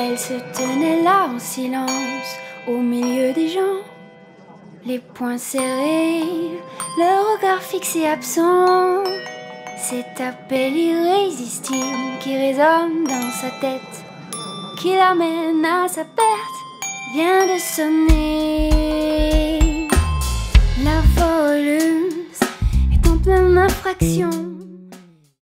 Elle se tenait là en silence, au milieu des gens, les poings serrés, le regard fixé absent. Cet appel irrésistible qui résonne dans sa tête, qui l'amène à sa perte, vient de sonner. La voleuse est en pleine infraction